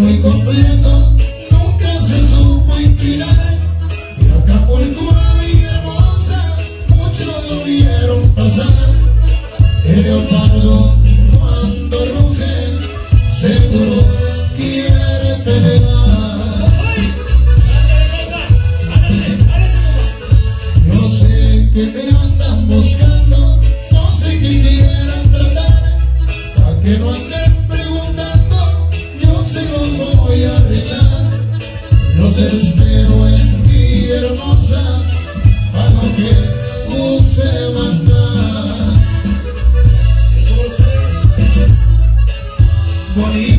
Muy completo, Cuando ruge, seguro quiere pelear. Yo sé que me andan buscando, no sé qué quieran tratar. Pa' que no anden preguntando, yo se los voy a arreglar. Los espero en ti, hermosa, para que use mandar. What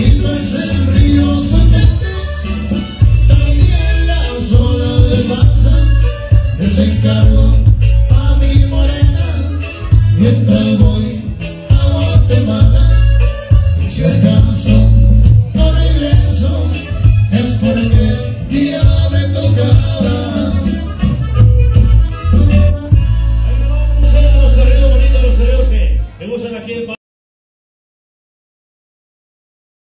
Y tu ese río suchente, también la zona de panzas, les encargo a mi morena mientras voy.